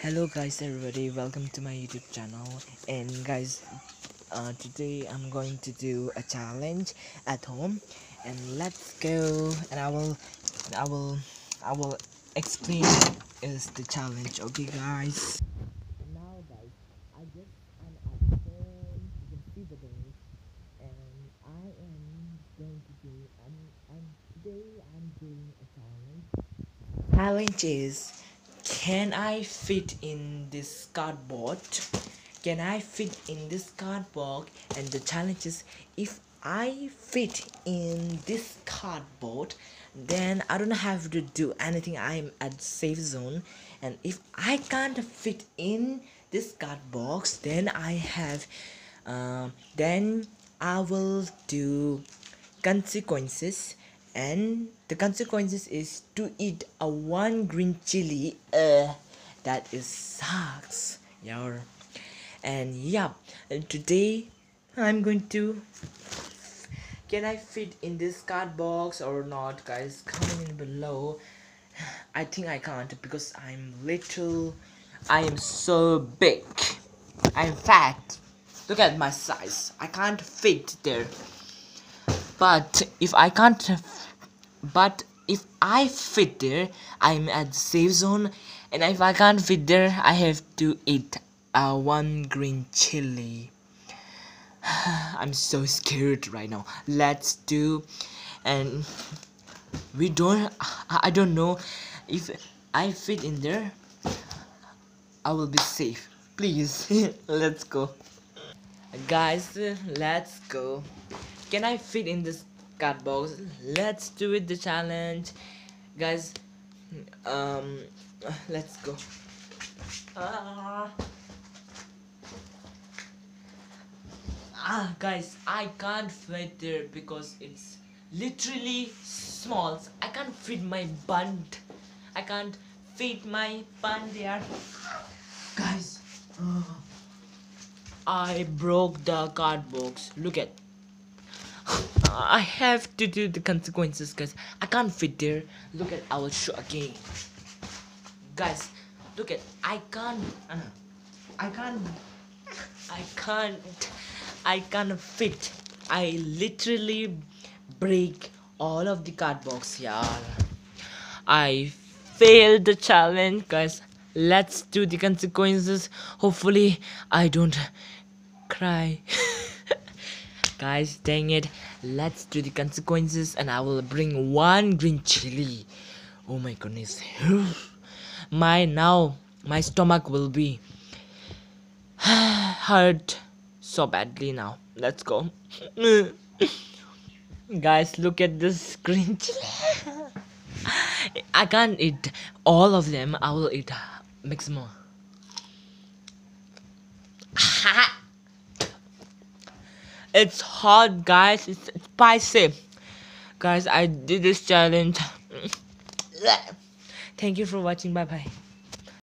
hello guys everybody. Welcome to my youtube channel. And guys uh, today i'm going to do a challenge at home. And let's go. And i will i will i will explain is the challenge. Okay guys. Now guys i just am at home. You can see the door and i am going to do today i'm doing a challenge. Challenge is can I fit in this cardboard? Can I fit in this cardboard? And the challenge is if I fit in this cardboard then I don't have to do anything. I'm at safe zone. And if I can't fit in this cardboard, then I have uh, then I will do consequences and the consequences is to eat a one green chili uh that is sucks yeah and yeah and today i'm going to can i fit in this card box or not guys? Comment below. I think i can't because i'm little i am so big. I'm fat. Look at my size. I can't fit there. But if i can't but if I fit there I'm at safe zone. And if I can't fit there I have to eat uh, one green chili. I'm so scared right now. Let's do and we don't I don't know. If I fit in there I will be safe. Please let's go. Guys let's go. Can I fit in this card box. Let's do it the challenge. Guys um let's go. Ah. ah guys i can't fit there because it's literally small. I can't fit my bun i can't fit my bun there. Guys i broke the card box. Look at I have to do the consequences guys. I can't fit there. Look at our show again. Guys look at I can't uh, I can't I can't I can't fit. I literally break all of the card box y'all. I failed the challenge guys. Let's do the consequences. Hopefully I don't cry guys. Dang it. Let's do the consequences and i will bring one green chili. Oh my goodness. My now my stomach will be hurt so badly now. Let's go. Guys look at this green chili. I can't eat all of them. I will eat maximum it's hot guys. It's spicy. Guys i did this challenge. Thank you for watching. Bye bye